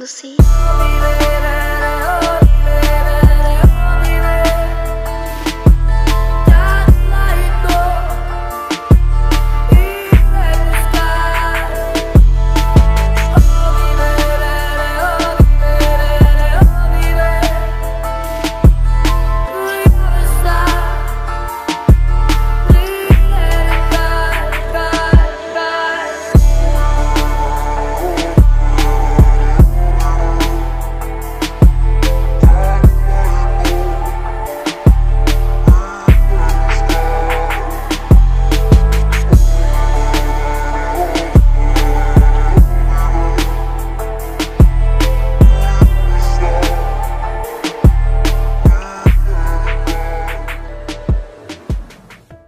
Lucy.